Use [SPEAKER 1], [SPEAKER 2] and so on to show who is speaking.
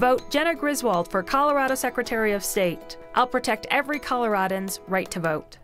[SPEAKER 1] Vote Jenna Griswold for Colorado Secretary of State. I'll protect every Coloradan's right to vote.